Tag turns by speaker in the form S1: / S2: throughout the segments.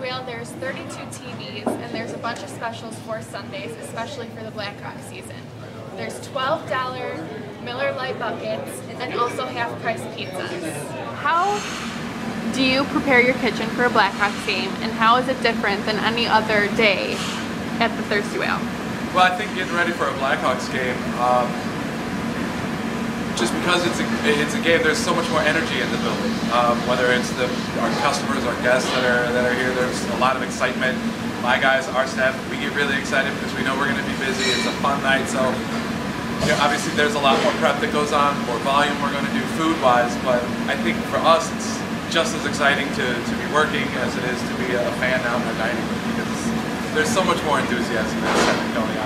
S1: Whale, there's 32 TVs, and there's a bunch of specials for Sundays, especially for the Blackhawk season. There's $12 Miller Lite buckets, and also half-price pizzas. How do you prepare your kitchen for a Blackhawks game, and how is it different than any other day at the Thirsty Whale?
S2: Well, I think getting ready for a Blackhawks game, um, just because it's a, it's a game, there's so much more energy in the building. Um, whether it's the our customers, our guests that are that are here, there's a lot of excitement. My guys, our staff, we get really excited because we know we're going to be busy. It's a fun night, so obviously there's a lot more prep that goes on, more volume we're going to do food-wise. But I think for us, it's just as exciting to, to be working as it is to be a fan out in the dining room because there's so much more enthusiasm in San Antonio.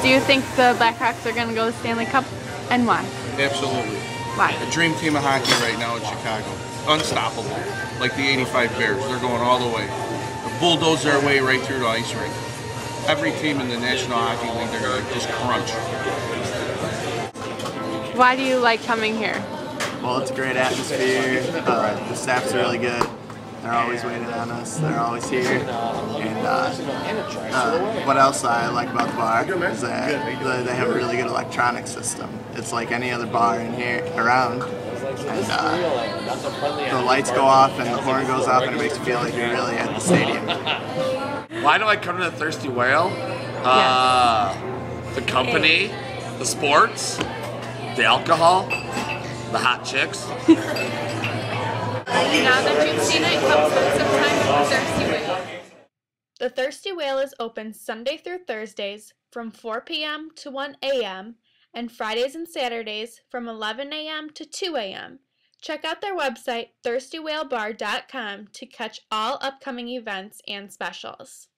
S1: Do you think the Blackhawks are going to go to the Stanley Cup, and why?
S3: Absolutely.
S1: Why?
S3: A dream team of hockey right now in Chicago. Unstoppable. Like the 85 Bears. They're going all the way. They bulldoze their way right through the ice rink. Every team in the National Hockey League, they're going to just crunch.
S1: Why do you like coming here?
S4: Well, it's a great atmosphere. Uh, the staff's really good. They're always waiting on us. They're always here. And uh, uh, what else I like about the bar is that they- they have a really good electronic system. It's like any other bar in here around. And uh, the lights go off and the horn goes off and it makes you feel like you're really at the stadium.
S5: Why do I come to the Thirsty Whale? Uh, the company, the sports, the alcohol, the hot chicks.
S1: The Thirsty Whale is open Sunday through Thursdays from 4 p.m. to 1 a.m. and Fridays and Saturdays from 11 a.m. to 2 a.m. Check out their website, thirstywhalebar.com, to catch all upcoming events and specials.